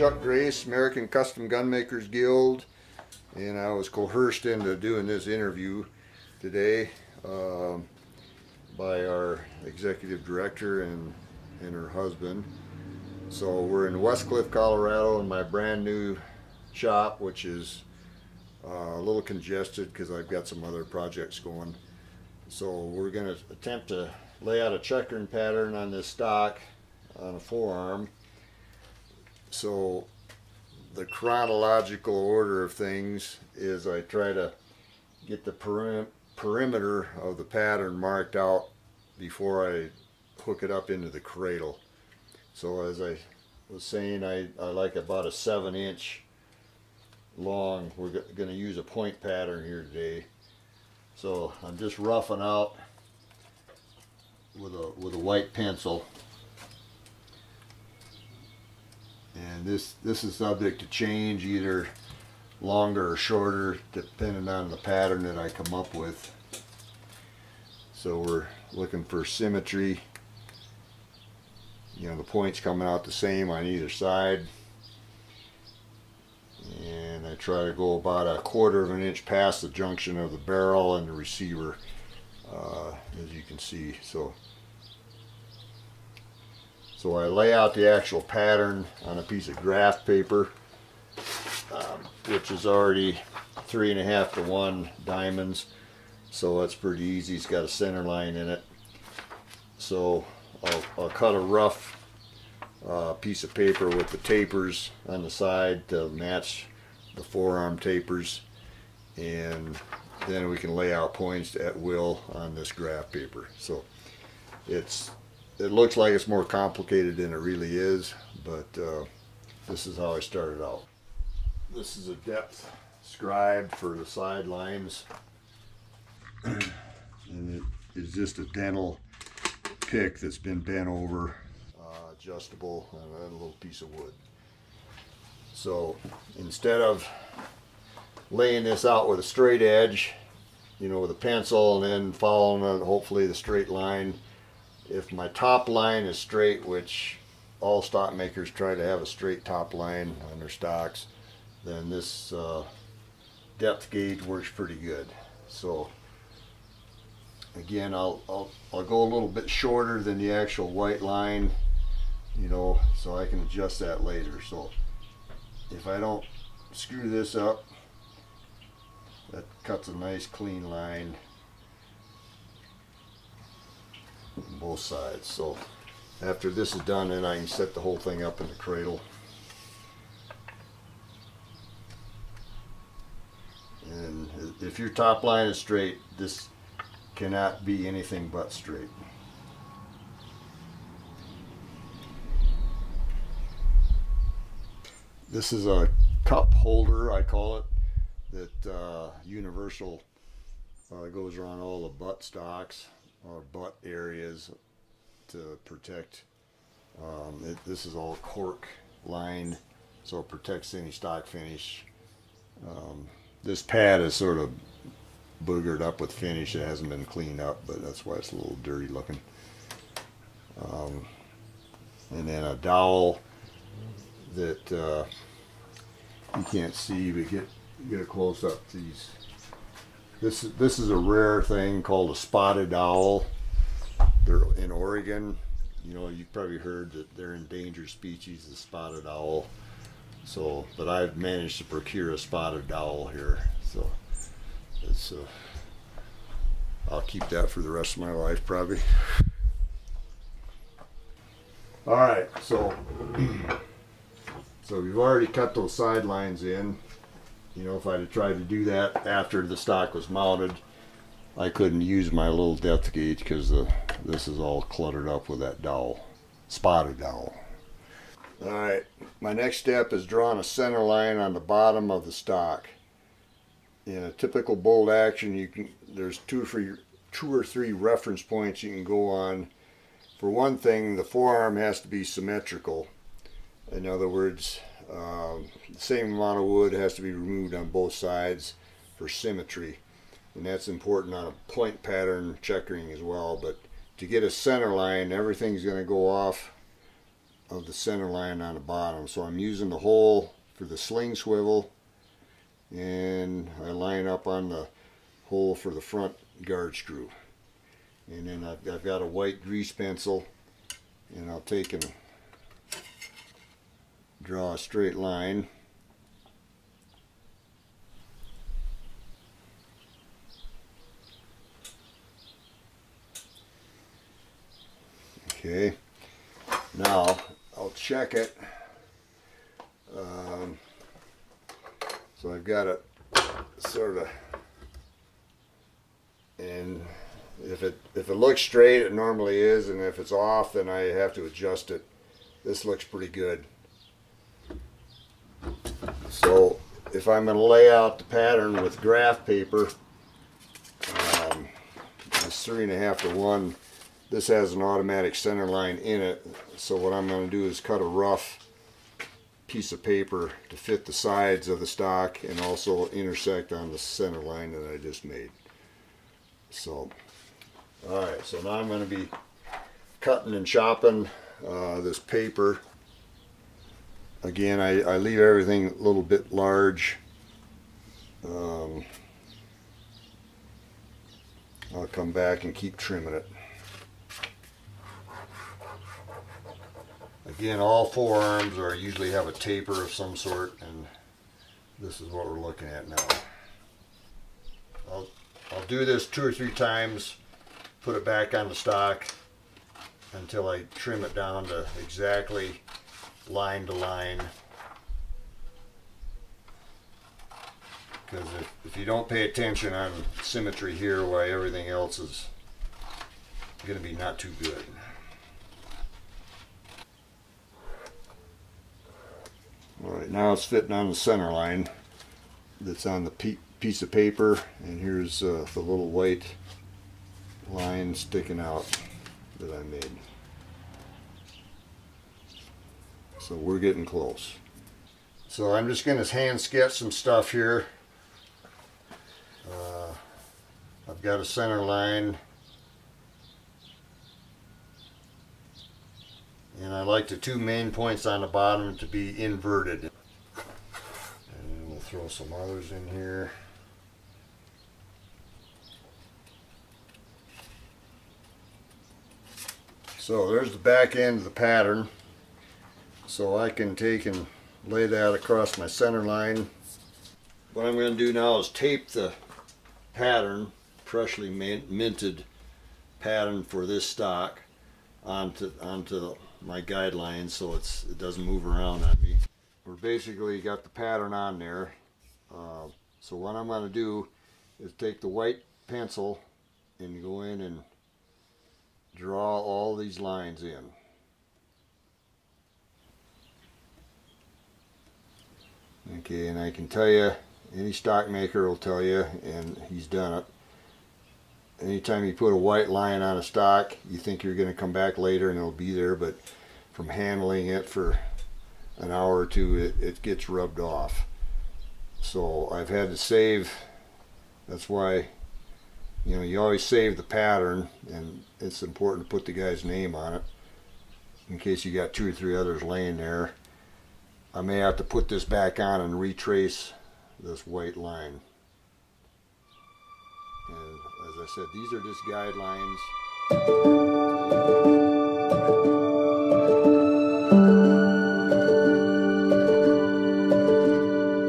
Chuck Grace, American Custom Gunmakers Guild, and I was coerced into doing this interview today um, by our executive director and, and her husband. So we're in Westcliffe, Colorado in my brand new shop, which is uh, a little congested because I've got some other projects going. So we're going to attempt to lay out a checkering pattern on this stock on a forearm. So the chronological order of things is I try to get the perim perimeter of the pattern marked out before I hook it up into the cradle. So as I was saying, I, I like about a seven inch long. We're going to use a point pattern here today. So I'm just roughing out with a with a white pencil. And this this is subject to change either longer or shorter depending on the pattern that I come up with. So we're looking for symmetry. You know, the points coming out the same on either side. And I try to go about a quarter of an inch past the junction of the barrel and the receiver, uh, as you can see. So, so I lay out the actual pattern on a piece of graph paper um, which is already three and a half to one diamonds. So that's pretty easy. It's got a center line in it. So I'll, I'll cut a rough uh, piece of paper with the tapers on the side to match the forearm tapers. And then we can lay out points at will on this graph paper. So it's it looks like it's more complicated than it really is but uh, this is how I started out. This is a depth scribe for the side sidelines. And it is just a dental pick that's been bent over uh, adjustable and a little piece of wood. So instead of laying this out with a straight edge you know with a pencil and then following hopefully the straight line if my top line is straight which all stock makers try to have a straight top line on their stocks then this uh, depth gauge works pretty good. So again, I'll, I'll, I'll go a little bit shorter than the actual white line, you know, so I can adjust that later. So if I don't screw this up, that cuts a nice clean line on both sides. So after this is done, then I can set the whole thing up in the cradle. And if your top line is straight, this cannot be anything but straight. This is a cup holder, I call it, that uh, Universal uh, goes around all the butt stocks or butt areas to protect. Um, it, this is all cork lined, so it protects any stock finish. Um, this pad is sort of boogered up with finish. It hasn't been cleaned up, but that's why it's a little dirty looking. Um, and then a dowel that uh, you can't see, but get get a close up. To these this this is a rare thing called a spotted owl. They're in Oregon. You know, you've probably heard that they're endangered species, the spotted owl. So, but I've managed to procure a spotted owl here. So, it's uh, I'll keep that for the rest of my life probably. All right, so so we've already cut those sidelines in. You know, if I'd have tried to do that after the stock was mounted, I couldn't use my little depth gauge because this is all cluttered up with that dowel, spotted dowel. All right, my next step is drawing a center line on the bottom of the stock. In a typical bolt action, you can there's two or three, two or three reference points you can go on. For one thing, the forearm has to be symmetrical. In other words, um, the same amount of wood has to be removed on both sides for symmetry. And that's important on a point pattern checkering as well. But to get a center line, everything's going to go off of the center line on the bottom. So I'm using the hole for the sling swivel and I line up on the hole for the front guard screw. And then I've, I've got a white grease pencil and I'll take and draw a straight line. Okay, now I'll check it. Um, so I've got it sort of, and if it if it looks straight, it normally is, and if it's off, then I have to adjust it. This looks pretty good. So if I'm going to lay out the pattern with graph paper, um, it's three and a half to one. This has an automatic center line in it. So what I'm going to do is cut a rough piece of paper to fit the sides of the stock and also intersect on the center line that I just made. So, alright, so now I'm going to be cutting and chopping uh, this paper. Again, I, I leave everything a little bit large. Um, I'll come back and keep trimming it. Again, all forearms are usually have a taper of some sort, and this is what we're looking at now. I'll, I'll do this two or three times, put it back on the stock until I trim it down to exactly line to line. Because if, if you don't pay attention on symmetry here, why everything else is going to be not too good. All right, now it's fitting on the center line that's on the piece of paper, and here's uh, the little white line sticking out that I made. So we're getting close. So I'm just going to hand sketch some stuff here. Uh, I've got a center line and I like the two main points on the bottom to be inverted and we'll throw some others in here so there's the back end of the pattern so I can take and lay that across my center line what I'm going to do now is tape the pattern freshly minted pattern for this stock onto onto my guidelines so it's it doesn't move around on me. We're basically got the pattern on there. Uh, so what I'm going to do is take the white pencil and go in and draw all these lines in. Okay, and I can tell you, any stock maker will tell you, and he's done it, anytime you put a white line on a stock, you think you're going to come back later and it'll be there, but from handling it for an hour or two, it, it gets rubbed off. So I've had to save, that's why, you know, you always save the pattern, and it's important to put the guy's name on it, in case you got two or three others laying there. I may have to put this back on and retrace this white line. And as I said, these are just guidelines.